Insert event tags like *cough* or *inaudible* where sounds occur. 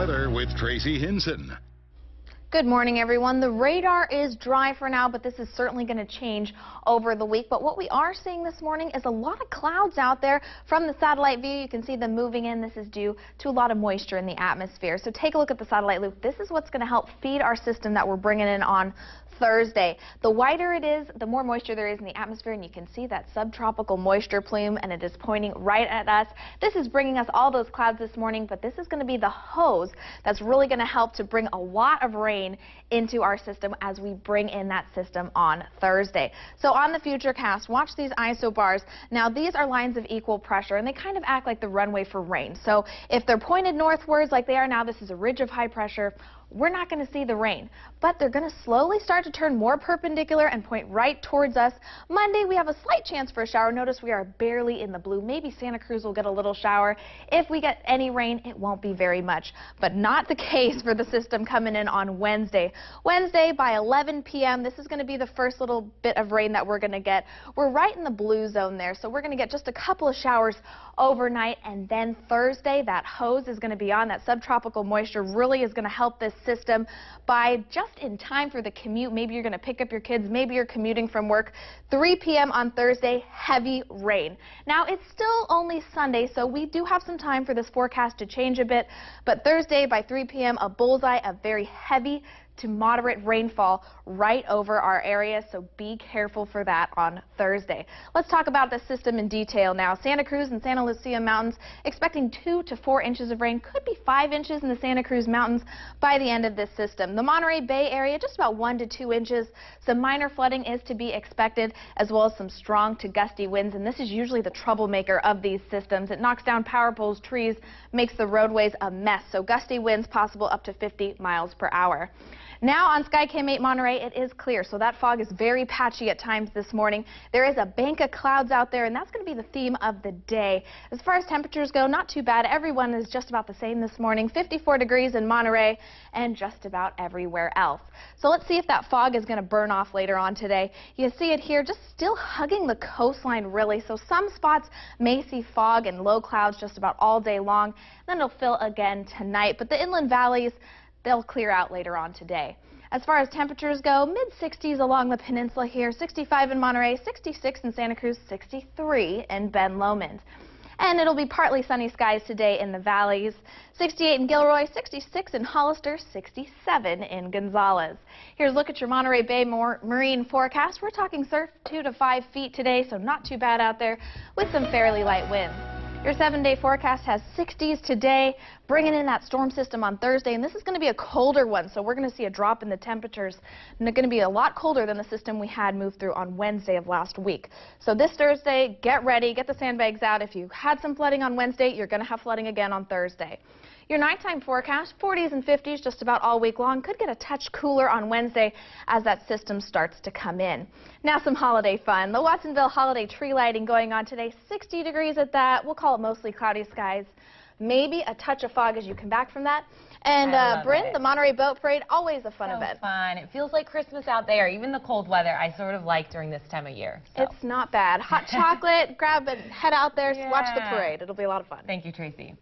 weather with Tracy Hinson. Good morning, everyone. The radar is dry for now, but this is certainly going to change over the week. But what we are seeing this morning is a lot of clouds out there. From the satellite view, you can see them moving in. This is due to a lot of moisture in the atmosphere. So take a look at the satellite loop. This is what's going to help feed our system that we're bringing in on Thursday. The whiter it is, the more moisture there is in the atmosphere, and you can see that subtropical moisture plume, and it is pointing right at us. This is bringing us all those clouds this morning, but this is going to be the hose that's really going to help to bring a lot of rain into our system as we bring in that system on Thursday. So on the Futurecast, watch these isobars. Now, these are lines of equal pressure, and they kind of act like the runway for rain. So if they're pointed northwards like they are now, this is a ridge of high pressure we're not going to see the rain. But they're going to slowly start to turn more perpendicular and point right towards us. Monday, we have a slight chance for a shower. Notice we are barely in the blue. Maybe Santa Cruz will get a little shower. If we get any rain, it won't be very much. But not the *laughs* case for the system coming in on Wednesday. Wednesday by 11 p.m., this is going to be the first little bit of rain that we're going to get. We're right in the blue zone there, so we're going to get just a couple of showers overnight. And then Thursday, that hose is going to be on. That subtropical moisture really is going to help this system by just in time for the commute. Maybe you're going to pick up your kids. Maybe you're commuting from work. 3 p.m. on Thursday, heavy rain. Now, it's still only Sunday, so we do have some time for this forecast to change a bit. But Thursday by 3 p.m., a bullseye of very heavy to moderate rainfall right over our area, so be careful for that on Thursday. Let's talk about the system in detail now. Santa Cruz and Santa Lucia Mountains expecting 2 to 4 inches of rain, could be 5 inches in the Santa Cruz Mountains by the end of this system. The Monterey Bay area just about 1 to 2 inches. Some minor flooding is to be expected as well as some strong to gusty winds and this is usually the troublemaker of these systems. It knocks down power poles, trees, makes the roadways a mess. So gusty winds possible up to 50 miles per hour. Now on Skycam 8 Monterey, it is clear, so that fog is very patchy at times this morning. There is a bank of clouds out there, and that's going to be the theme of the day. As far as temperatures go, not too bad. Everyone is just about the same this morning, 54 degrees in Monterey and just about everywhere else. So let's see if that fog is going to burn off later on today. You see it here, just still hugging the coastline really, so some spots may see fog and low clouds just about all day long. Then it'll fill again tonight, but the inland valleys, They'll clear out later on today. As far as temperatures go, mid-60s along the peninsula here, 65 in Monterey, 66 in Santa Cruz, 63 in Ben Lomond. And it'll be partly sunny skies today in the valleys. 68 in Gilroy, 66 in Hollister, 67 in Gonzales. Here's a look at your Monterey Bay marine forecast. We're talking surf 2 to 5 feet today, so not too bad out there with some fairly light winds. Your seven-day forecast has 60s today, bringing in that storm system on Thursday, and this is going to be a colder one, so we're going to see a drop in the temperatures, and they're going to be a lot colder than the system we had move through on Wednesday of last week. So this Thursday, get ready, get the sandbags out. If you had some flooding on Wednesday, you're going to have flooding again on Thursday. Your nighttime forecast, 40s and 50s just about all week long. Could get a touch cooler on Wednesday as that system starts to come in. Now some holiday fun. The Watsonville holiday tree lighting going on today, 60 degrees at that. We'll call it mostly cloudy skies. Maybe a touch of fog as you come back from that. And uh, Bryn, it. the Monterey Boat Parade, always a fun so event. fun. It feels like Christmas out there. Even the cold weather, I sort of like during this time of year. So. It's not bad. Hot *laughs* chocolate, grab and head out there, yeah. watch the parade. It'll be a lot of fun. Thank you, Tracy.